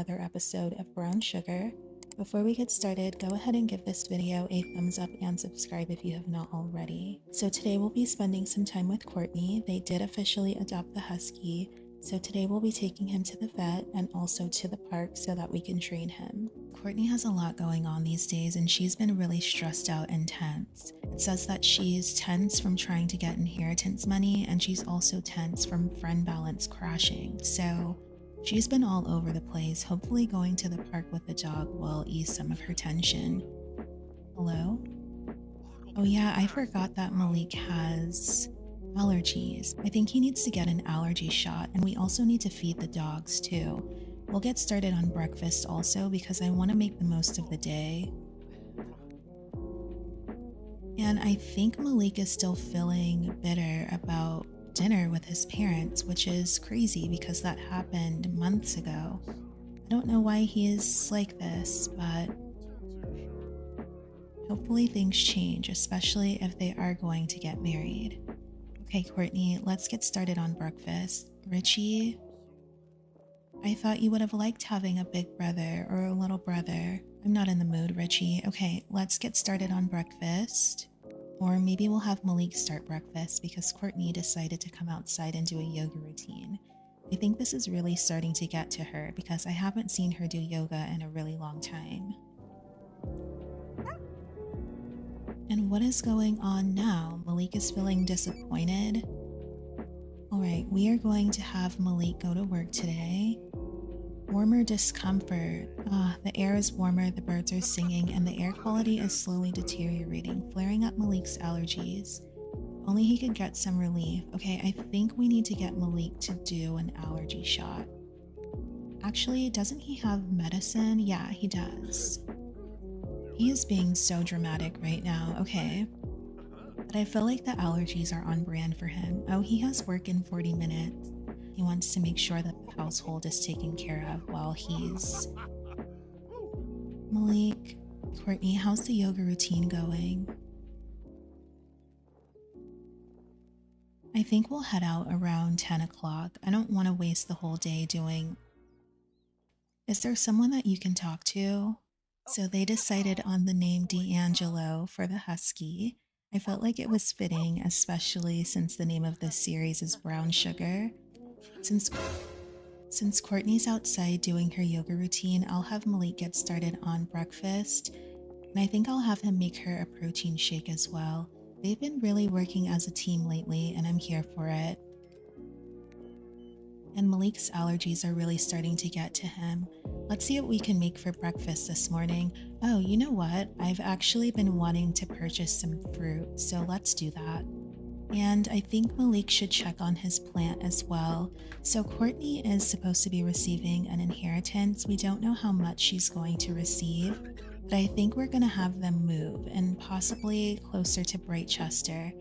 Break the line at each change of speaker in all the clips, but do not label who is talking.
another episode of Brown Sugar. Before we get started, go ahead and give this video a thumbs up and subscribe if you have not already. So today we'll be spending some time with Kourtney. They did officially adopt the Husky, so today we'll be taking him to the vet and also to the park so that we can train him. Kourtney has a lot going on these days and she's been really stressed out and tense. It says that she's tense from trying to get inheritance money and she's also tense from friend balance crashing. So she's been all over the place. Hopefully going to the park with the dog will ease some of her tension. Hello? Oh yeah, I forgot that Malik has allergies. I think he needs to get an allergy shot and we also need to feed the dogs too. We'll get started on breakfast also because I want to make the most of the day. And I think Malik is still feeling bitter about dinner with his parents, which is crazy because that happened months ago. I don't know why he is like this, but hopefully things change, especially if they are going to get married. Okay, Kourtney, let's get started on breakfast. Richie, I thought you would have liked having a big brother or a little brother. I'm not in the mood, Richie. Okay, let's get started on breakfast. Or maybe we'll have Malik start breakfast because Kourtney decided to come outside and do a yoga routine. I think this is really starting to get to her because I haven't seen her do yoga in a really long time. And what is going on now? Malik is feeling disappointed. Alright, we are going to have Malik go to work today. Warmer discomfort. Ah, the air is warmer, the birds are singing, and the air quality is slowly deteriorating, flaring up Malik's allergies. Only he could get some relief. Okay, I think we need to get Malik to do an allergy shot. Actually, doesn't he have medicine? Yeah, he does. He is being so dramatic right now. Okay. But I feel like the allergies are on brand for him. Oh, he has work in 40 minutes. He wants to make sure that the household is taken care of while he's. Malik, Kourtney, how's the yoga routine going? I think we'll head out around 10 o'clock. I don't want to waste the whole day doing. Is there someone that you can talk to? So they decided on the name D'Angelo for the Husky. I felt like it was fitting, especially since the name of this series is Brown Sugar. Since since Kourtney's outside doing her yoga routine, I'll have Malik get started on breakfast, and I think I'll have him make her a protein shake as well. They've been really working as a team lately, and I'm here for it. And Malik's allergies are really starting to get to him. Let's see what we can make for breakfast this morning. Oh, you know what? I've actually been wanting to purchase some fruit, so let's do that. And I think Malik should check on his plant as well. So Kourtney is supposed to be receiving an inheritance. We don't know how much she's going to receive, but I think we're going to have them move and possibly closer to Britechester.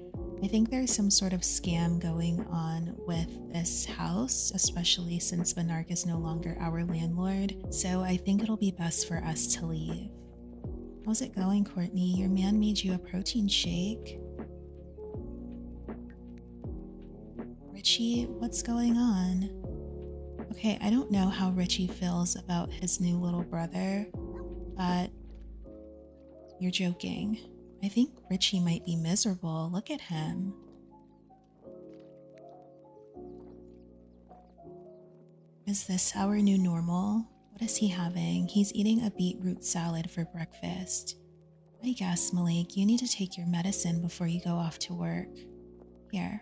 I think there's some sort of scam going on with this house, especially since Benark is no longer our landlord. So I think it'll be best for us to leave. How's it going, Kourtney? Your man made you a protein shake. Richie, what's going on? Okay, I don't know how Richie feels about his new little brother, but you're joking. I think Richie might be miserable. Look at him. Is this our new normal? What is he having? He's eating a beetroot salad for breakfast. I guess, Malik, you need to take your medicine before you go off to work. Here.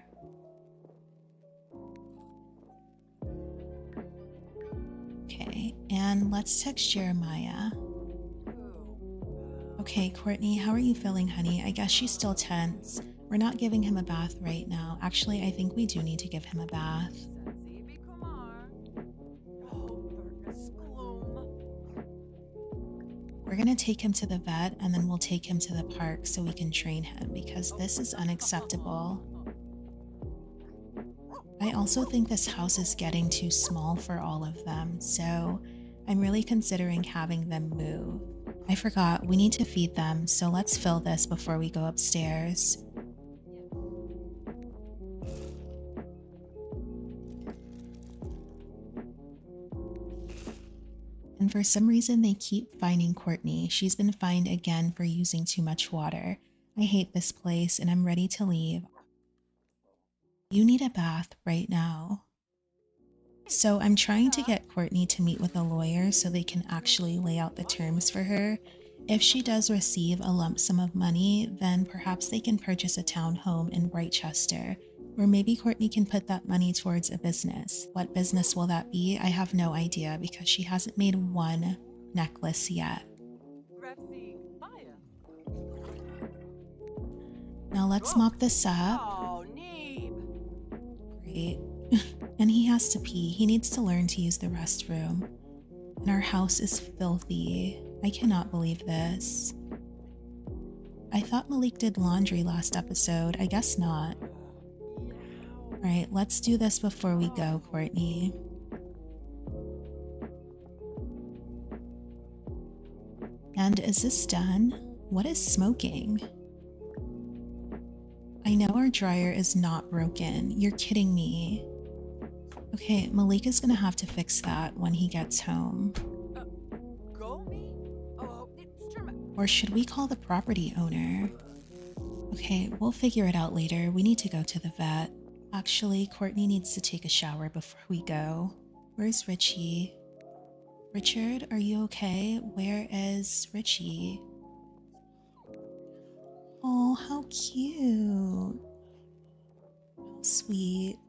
And let's text Jeremiah. Okay, Kourtney, how are you feeling, honey? I guess she's still tense. We're not giving him a bath right now. Actually, I think we do need to give him a bath. We're gonna take him to the vet and then we'll take him to the park so we can train him because this is unacceptable. I also think this house is getting too small for all of them, so I'm really considering having them move. I forgot, we need to feed them, so let's fill this before we go upstairs. And for some reason, they keep finding Kourtney. She's been fined again for using too much water. I hate this place and I'm ready to leave. You need a bath right now. So I'm trying to get Kourtney to meet with a lawyer so they can actually lay out the terms for her. If she does receive a lump sum of money, then perhaps they can purchase a townhome in Britechester. Or maybe Kourtney can put that money towards a business. What business will that be? I have no idea because she hasn't made one necklace yet. Now let's oh. mop this up. Oh, Great. and he has to pee. He needs to learn to use the restroom. And our house is filthy. I cannot believe this. I thought Malik did laundry last episode. I guess not. Alright, let's do this before we go, Kourtney. And is this done? What is smoking? I know our dryer is not broken. You're kidding me. Okay, Malik is gonna have to fix that when he gets home. Or should we call the property owner? Okay, we'll figure it out later. We need to go to the vet. Actually, Kourtney needs to take a shower before we go. Where's Richie? Richard, are you okay? Where is Richie? Oh, how cute. How sweet.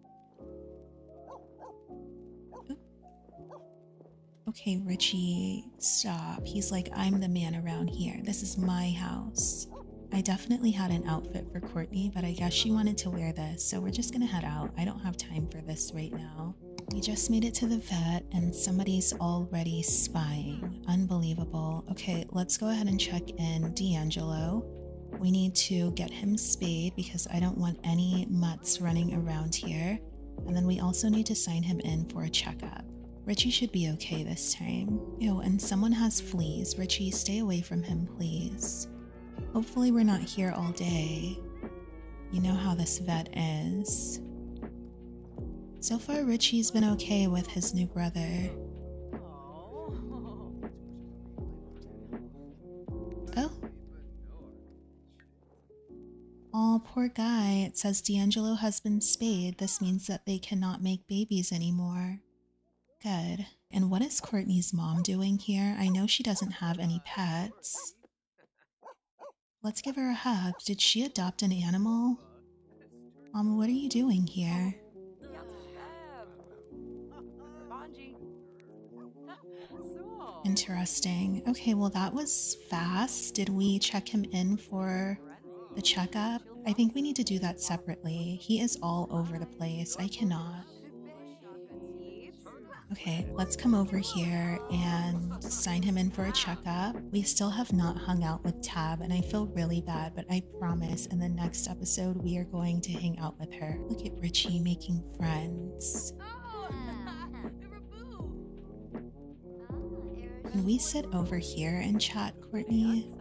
Okay, Richie, stop. He's like, I'm the man around here. This is my house. I definitely had an outfit for Kourtney, but I guess she wanted to wear this, so we're just gonna head out. I don't have time for this right now. We just made it to the vet and somebody's already spying. Unbelievable. Okay, let's go ahead and check in D'Angelo. We need to get him spayed because I don't want any mutts running around here. And then we also need to sign him in for a checkup. Richie should be okay this time. Ew, and someone has fleas. Richie, stay away from him, please. Hopefully we're not here all day. You know how this vet is. So far, Richie's been okay with his new brother. Oh. Oh, poor guy. It says D'Angelo has been spayed. This means that they cannot make babies anymore. Good. And what is Kourtney's mom doing here? I know she doesn't have any pets. Let's give her a hug. Did she adopt an animal? Mom, what are you doing here? Interesting. Okay, well, that was fast. Did we check him in for the checkup? I think we need to do that separately. He is all over the place. I cannot. Okay, let's come over here and sign him in for a checkup. We still have not hung out with Tab, and I feel really bad, but I promise in the next episode we are going to hang out with her. Look at Richie making friends. Can we sit over here and chat, Kourtney?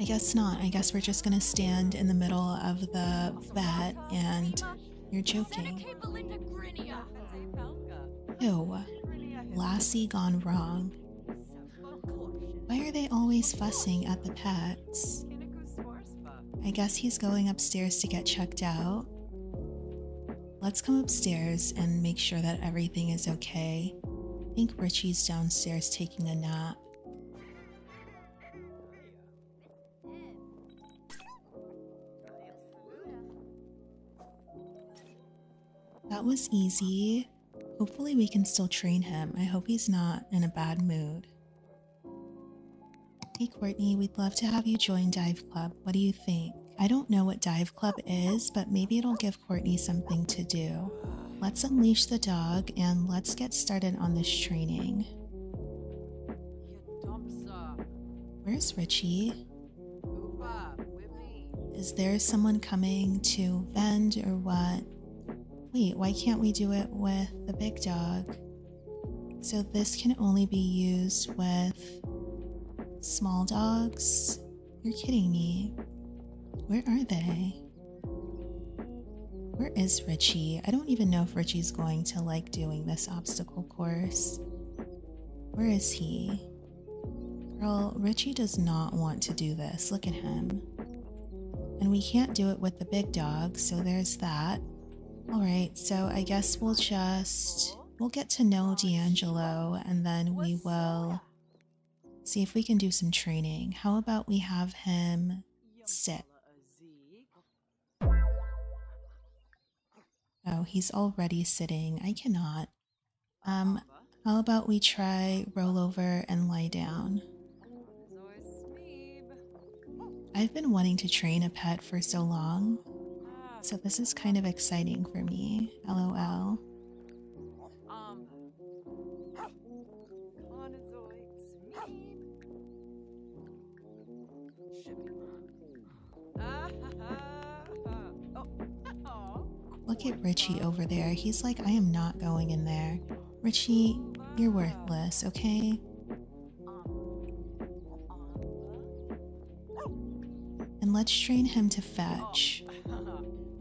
I guess not. I guess we're just gonna stand in the middle of the vet and you're joking. Ew. Lassie gone wrong. Why are they always fussing at the pets? I guess he's going upstairs to get checked out. Let's come upstairs and make sure that everything is okay. I think Richie's downstairs taking a nap. That was easy. Hopefully we can still train him. I hope he's not in a bad mood. Hey Kourtney, we'd love to have you join Dive Club. What do you think? I don't know what Dive Club is, but maybe it'll give Kourtney something to do. Let's unleash the dog and let's get started on this training. Where's Richie? Is there someone coming to vend or what? Wait, why can't we do it with the big dog? So this can only be used with small dogs? You're kidding me. Where are they? Where is Richie? I don't even know if Richie's going to like doing this obstacle course. Where is he? Girl, Richie does not want to do this. Look at him. And we can't do it with the big dog, so there's that. Alright, so I guess we'll just... We'll get to know D'Angelo and then we will see if we can do some training. How about we have him sit? Oh, he's already sitting. I cannot. Um, how about we try roll over and lie down? I've been wanting to train a pet for so long, so this is kind of exciting for me. LOL. Look at Richie over there. He's like, I am not going in there. Richie, you're worthless, okay? And let's train him to fetch.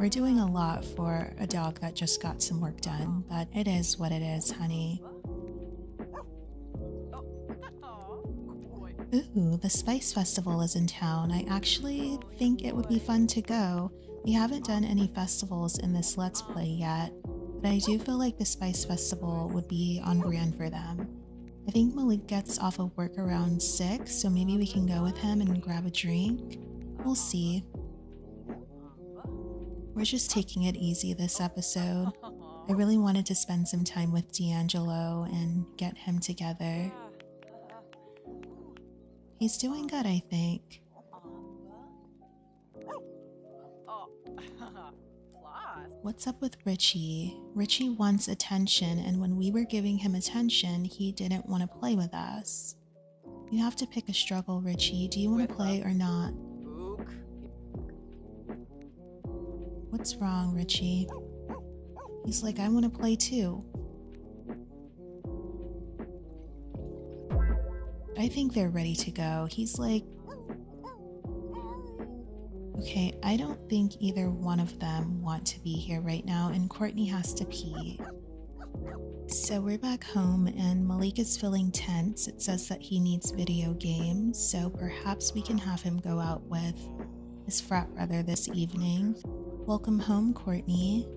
We're doing a lot for a dog that just got some work done, but it is what it is, honey. Ooh, the Spice Festival is in town. I actually think it would be fun to go. We haven't done any festivals in this Let's Play yet, but I do feel like the Spice Festival would be on brand for them. I think Malik gets off of work around 6, so maybe we can go with him and grab a drink. We'll see. We're just taking it easy this episode. I really wanted to spend some time with D'Angelo and get him together. He's doing good, I think. What's up with Richie? Richie wants attention, and when we were giving him attention, he didn't want to play with us. You have to pick a struggle, Richie. Do you want to play or not? What's wrong, Richie? He's like, I want to play too. I think they're ready to go. He's like, Okay, I don't think either one of them want to be here right now, and Kourtney has to pee. So we're back home, and Malik is feeling tense. It says that he needs video games, so perhaps we can have him go out with his frat brother this evening. Welcome home, Kourtney.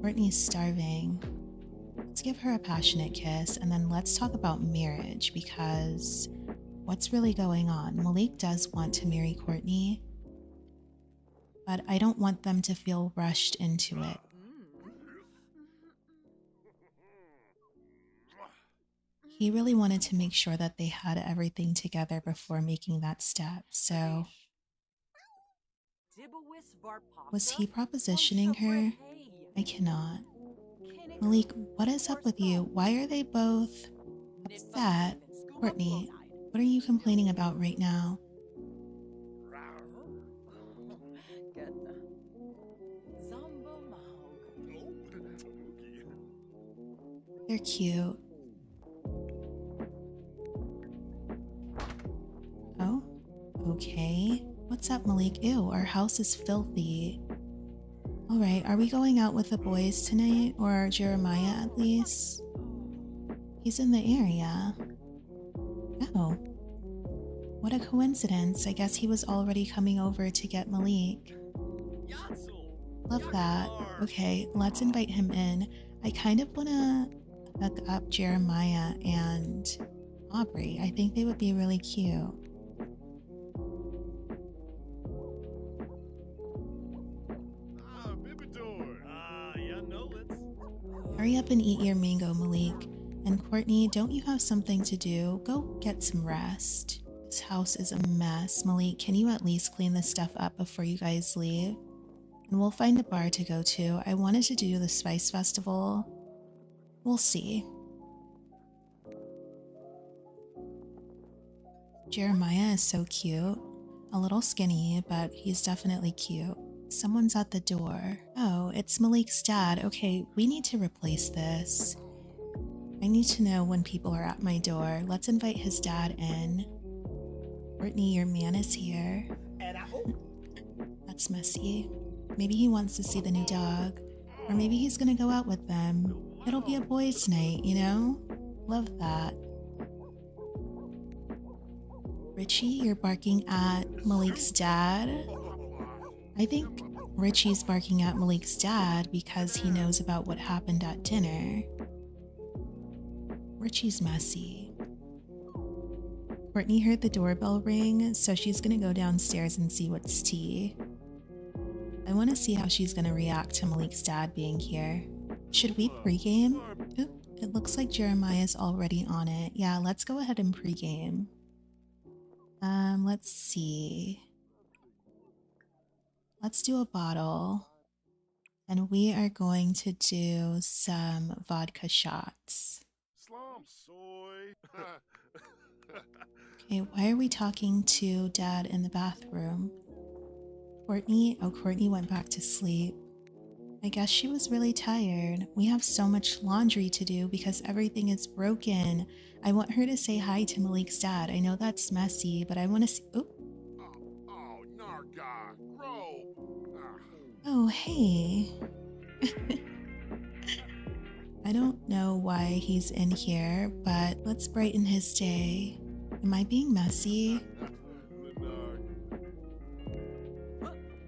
Kourtney's starving. Let's give her a passionate kiss, and then let's talk about marriage because what's really going on? Malik does want to marry Kourtney, but I don't want them to feel rushed into it. He really wanted to make sure that they had everything together before making that step, so. Was he propositioning her? I cannot. Malik, what is up with you? Why are they both upset? Kourtney, what are you complaining about right now? They're cute. Oh, okay. What's up, Malik? Ew, our house is filthy. Alright, are we going out with the boys tonight? Or Jeremiah at least? He's in the area. Oh. What a coincidence. I guess he was already coming over to get Malik. Love that. Okay, let's invite him in. I kind of want to hook up Jeremiah and Aubrey. I think they would be really cute. Hurry up and eat your mango, Malik. And Kourtney, don't you have something to do? Go get some rest. This house is a mess. Malik, can you at least clean this stuff up before you guys leave? And we'll find a bar to go to. I wanted to do the Spice Festival, We'll see. Jeremiah is so cute. A little skinny, but he's definitely cute. Someone's at the door. Oh, it's Malik's dad. Okay, we need to replace this. I need to know when people are at my door. Let's invite his dad in. Brittany, your man is here. That's messy. Maybe he wants to see the new dog. Or maybe he's gonna go out with them. It'll be a boys' night, you know? Love that. Richie, you're barking at Malik's dad. I think Richie's barking at Malik's dad because he knows about what happened at dinner. Richie's messy. Kourtney heard the doorbell ring, so she's gonna go downstairs and see what's tea. I want to see how she's gonna react to Malik's dad being here. Should we pregame? Oop, it looks like Jeremiah's already on it. Yeah, let's go ahead and pregame. Um, let's see. Let's do a bottle. And we are going to do some vodka shots. Okay, why are we talking to dad in the bathroom? Kourtney? Oh, Kourtney went back to sleep. I guess she was really tired. We have so much laundry to do because everything is broken. I want her to say hi to Malik's dad. I know that's messy, but I want to see. Oh,
oh,
hey. I don't know why he's in here, but let's brighten his day. Am I being messy?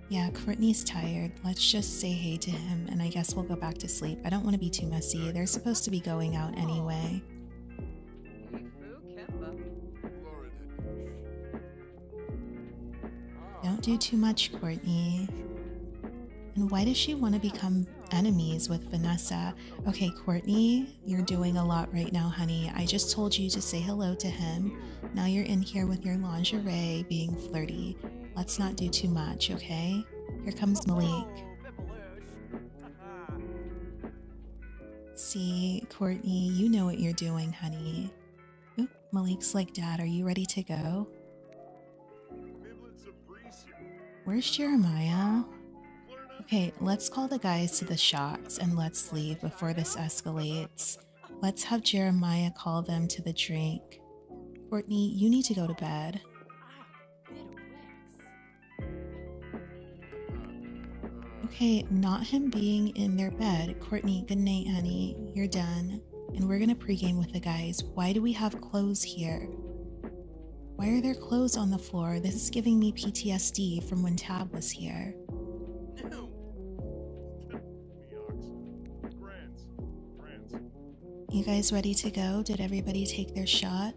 Yeah, Kourtney's tired. Let's just say hey to him and I guess we'll go back to sleep. I don't want to be too messy. They're supposed to be going out anyway. Don't do too much, Kourtney. And why does she want to become enemies with Vanessa? Okay, Kourtney, you're doing a lot right now, honey. I just told you to say hello to him. Now you're in here with your lingerie being flirty. Let's not do too much, okay? Here comes Malik. See, Kourtney, you know what you're doing, honey. Oop, Malik's like, Dad, are you ready to go? Where's Jeremiah? Okay, let's call the guys to the shots and let's leave before this escalates. Let's have Jeremiah call them to the drink. Kourtney, you need to go to bed. Okay, not him being in their bed. Kourtney, good night, honey. You're done. And we're gonna pregame with the guys. Why do we have clothes here? Why are there clothes on the floor? This is giving me PTSD from when Tab was here. You guys ready to go? Did everybody take their shot?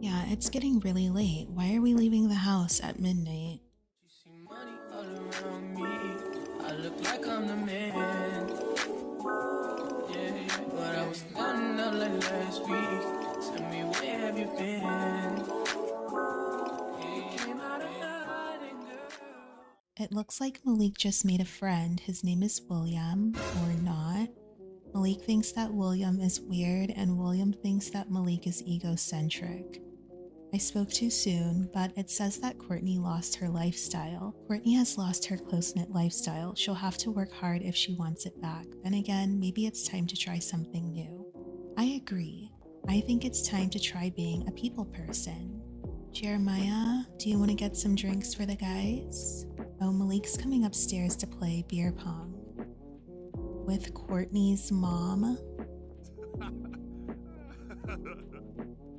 Yeah, it's getting really late. Why are we leaving the house at midnight?
See money all around me. I look like I'm the man. Yeah, yeah. But I was counting out like last week. Tell me where have you been? Yeah, came out of hiding, girl.
It looks like Malik just made a friend. His name is William, or not. Malik thinks that William is weird, and William thinks that Malik is egocentric. I spoke too soon, but it says that Kourtney lost her lifestyle. Kourtney has lost her close knit lifestyle. She'll have to work hard if she wants it back. Then again, maybe it's time to try something new. I agree. I think it's time to try being a people person. Jeremiah, do you want to get some drinks for the guys? Oh, Malik's coming upstairs to play beer pong with Kourtney's mom.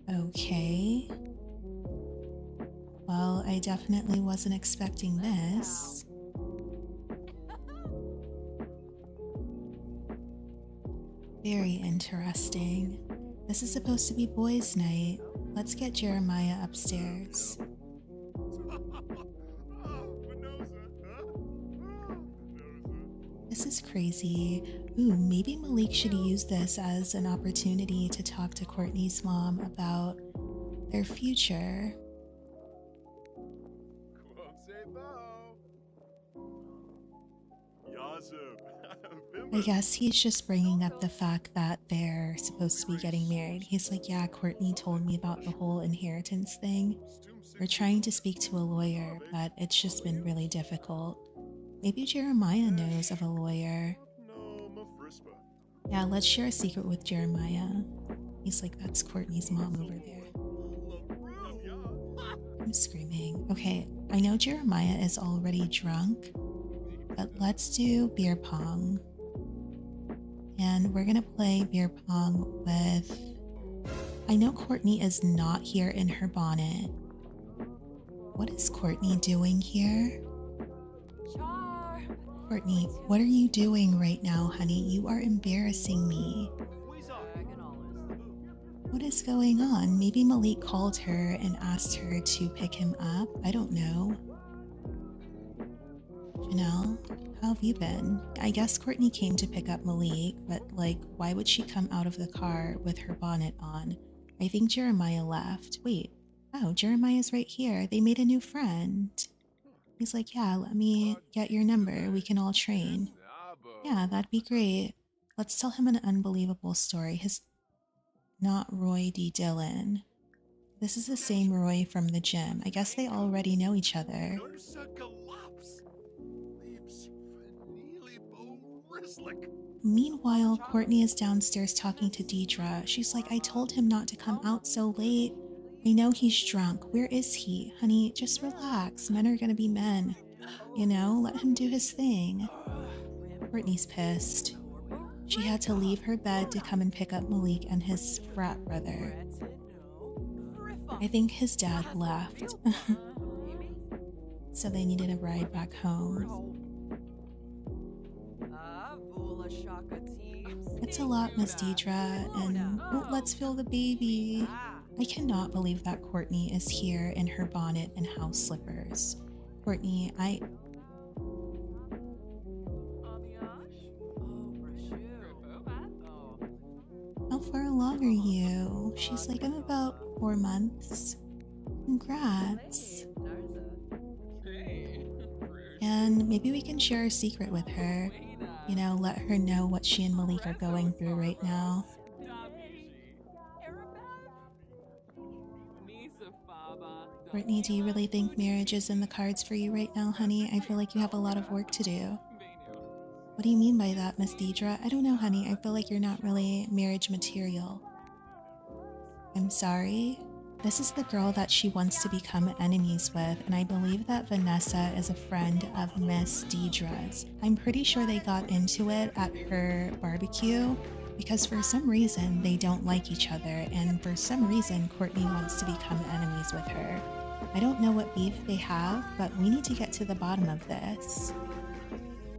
Okay. Well, I definitely wasn't expecting this. Very interesting. This is supposed to be boys' night. Let's get Jeremiah upstairs. Crazy. Ooh, maybe Malik should use this as an opportunity to talk to Kourtney's mom about their future. I guess he's just bringing up the fact that they're supposed to be getting married. He's like, Yeah, Kourtney told me about the whole inheritance thing. We're trying to speak to a lawyer, but it's just been really difficult. Maybe Jeremiah knows of a lawyer. Yeah, let's share a secret with Jeremiah. He's like, That's Kourtney's mom over there. I'm screaming. Okay, I know Jeremiah is already drunk, but let's do beer pong. And we're gonna play beer pong with I know Kourtney is not here in her bonnet. What is Kourtney doing here? Kourtney, what are you doing right now, honey? You are embarrassing me. What is going on? Maybe Malik called her and asked her to pick him up. I don't know. Janelle, how have you been? I guess Kourtney came to pick up Malik, but like, why would she come out of the car with her bonnet on? I think Jeremiah left. Wait, oh, Jeremiah's right here. They made a new friend. He's like, yeah, let me get your number. We can all train. Yeah, that'd be great. Let's tell him an unbelievable story. His not Roy D. Dillon. This is the same Roy from the gym. I guess they already know each other. Meanwhile, Kourtney is downstairs talking to Deidre. She's like, I told him not to come out so late. I know he's drunk. Where is he? Honey, just relax. Men are gonna be men. You know, let him do his thing. Kourtney's pissed. She had to leave her bed to come and pick up Malik and his frat brother. I think his dad left. so they needed a ride back home. It's a lot, Miss Deidre, and oh, let's feel the baby. I cannot believe that Kourtney is here in her bonnet and house slippers. Kourtney, I. How far along are you? She's like, I'm about four months. Congrats. And maybe we can share a secret with her. You know, let her know what she and Malik are going through right now. Brittany, do you really think marriage is in the cards for you right now, honey? I feel like you have a lot of work to do. What do you mean by that, Miss Deidre? I don't know, honey. I feel like you're not really marriage material. I'm sorry. This is the girl that she wants to become enemies with, and I believe that Vanessa is a friend of Miss Deidre's. I'm pretty sure they got into it at her barbecue because for some reason they don't like each other, and for some reason Kourtney wants to become enemies with her. I don't know what beef they have, but we need to get to the bottom of this.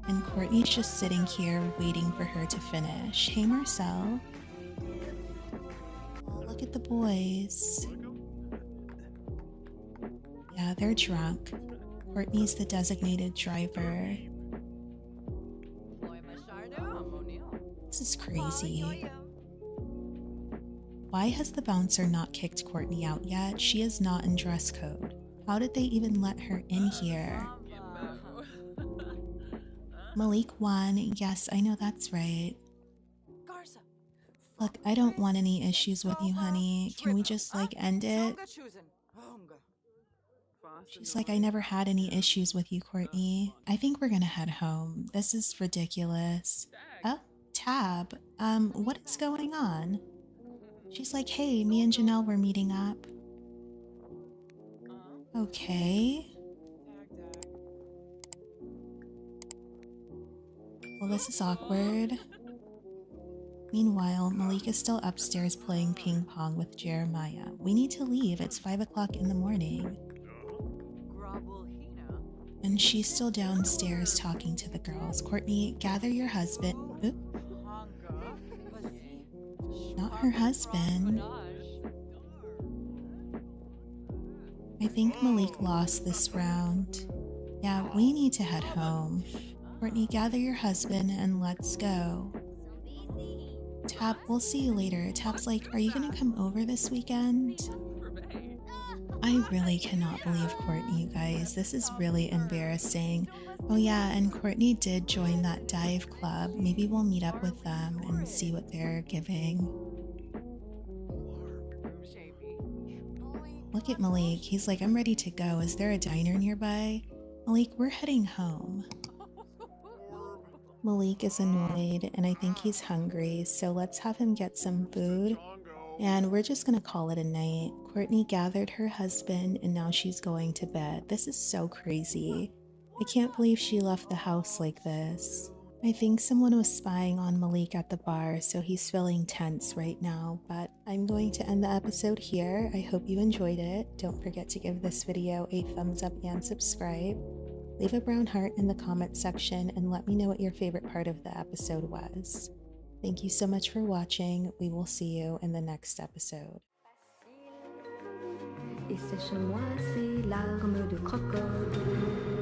And Kourtney's just sitting here waiting for her to finish. Hey, Marcel. Oh, look at the boys. Yeah, they're drunk. Kourtney's the designated driver. This is crazy. Why has the bouncer not kicked Kourtney out yet? She is not in dress code. How did they even let her in here? Malik won. Yes, I know that's right. Look, I don't want any issues with you, honey. Can we just like end it? She's like, I never had any issues with you, Kourtney. I think we're gonna head home. This is ridiculous. Oh, Tab. Um, what is going on? She's like, hey, me and Janelle were meeting up. Okay. Well, this is awkward. Meanwhile, Malik is still upstairs playing ping pong with Jeremiah. We need to leave. It's 5 o'clock in the morning. And she's still downstairs talking to the girls. Kourtney, gather your husband. Oop. Not her husband. I think Malik lost this round. Yeah, we need to head home. Kourtney, gather your husband and let's go. Tab, we'll see you later. Tab's like, are you gonna come over this weekend? I really cannot believe Kourtney, you guys. This is really embarrassing. Oh yeah, and Kourtney did join that dive club. Maybe we'll meet up with them and see what they're giving. Look at Malik. He's like, I'm ready to go. Is there a diner nearby? Malik, we're heading home. Malik is annoyed and I think he's hungry, so let's have him get some food. And we're just gonna call it a night. Kourtney gathered her husband and now she's going to bed. This is so crazy. I can't believe she left the house like this. I think someone was spying on Malik at the bar, so he's feeling tense right now. But I'm going to end the episode here. I hope you enjoyed it. Don't forget to give this video a thumbs up and subscribe. Leave a brown heart in the comment section and let me know what your favorite part of the episode was. Thank you so much for watching. We will see you in the next episode.
Et sèche-moi ces larmes de crocodile.